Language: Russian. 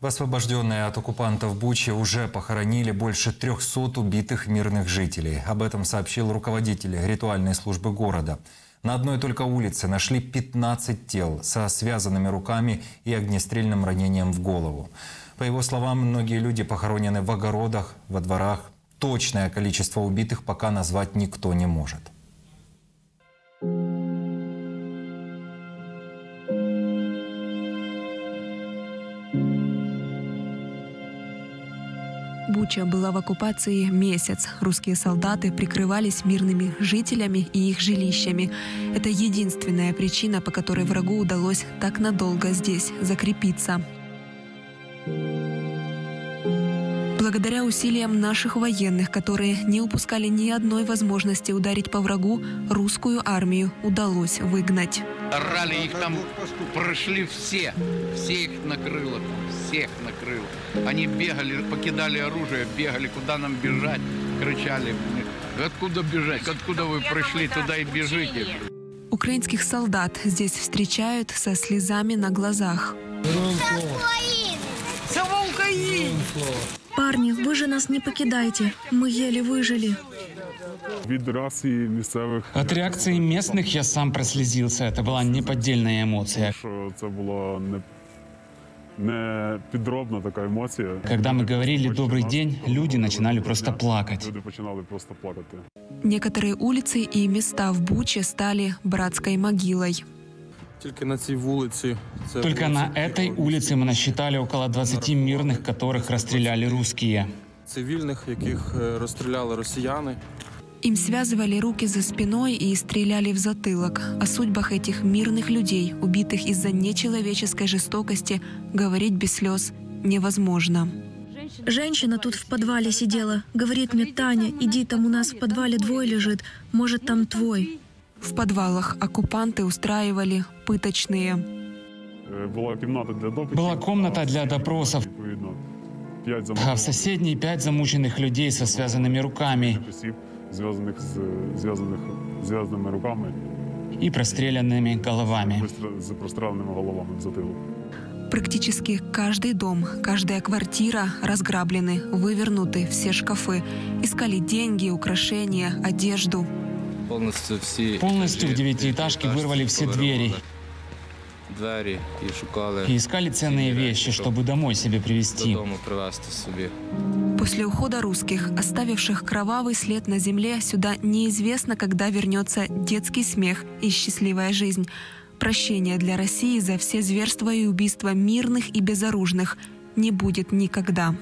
В освобожденной от оккупантов Буче уже похоронили больше 300 убитых мирных жителей. Об этом сообщил руководитель ритуальной службы города. На одной только улице нашли 15 тел со связанными руками и огнестрельным ранением в голову. По его словам, многие люди похоронены в огородах, во дворах. Точное количество убитых пока назвать никто не может. Буча была в оккупации месяц. Русские солдаты прикрывались мирными жителями и их жилищами. Это единственная причина, по которой врагу удалось так надолго здесь закрепиться. Благодаря усилиям наших военных, которые не упускали ни одной возможности ударить по врагу, русскую армию удалось выгнать. Орали, их там прошли все. Все их накрыло, всех накрыло. Они бегали, покидали оружие, бегали, куда нам бежать, кричали. Откуда бежать? Откуда вы пришли, туда и бежите. Украинских солдат здесь встречают со слезами на глазах. Слава Украине! Парни, вы же нас не покидайте. Мы еле выжили. від реакції місцевих, От реакции местных я сам прослезился. Это была неподдельная эмоция. що це була не, не підробна така емоція. Когда мы говорили «добрый день», люди начинали просто плакать. Люди починали просто плакати. Некоторые улицы и места в Буче стали братской могилой. Тільки на цій вулиці. Це Только вулиця на этой улице мы насчитали около 20 мирных, которых расстреляли русские. цивільних, яких е, розстріляли росіяни. Им связывали руки за спиной и стреляли в затылок. О судьбах этих мирных людей, убитых из-за нечеловеческой жестокости, говорить без слез невозможно. Женщина тут в подвале сидела. Говорит мне, Таня, иди, там у нас в подвале двое лежит. Может, там твой. В подвалах оккупанты устраивали пыточные. Е, Була кімната для допитів. Была комната для допросов, Відповідно, п'ять а в замовних соседней пять замученных людей со связанными руками осіб, зв'язаних з зв'язаних зв'язаними руками, и простреленными головами. пристр- з простреленими головами в затилок. Практически каждый дом, каждая квартира разграблены, вывернуты все шкафы. Искали деньги, украшения, одежду. Повністю всі Полностью в двері, девятиэтажке дев'ятиэтажки вырвали все повирвали двери Двері і шукали и искали ценные вещи, чтобы домой себе привезти. додому привезти собі. После ухода русских, оставивших кровавый след на земле, сюда неизвестно, когда вернется детский смех и счастливая жизнь. Прощения для России за все зверства и убийства мирных и безоружных не будет никогда.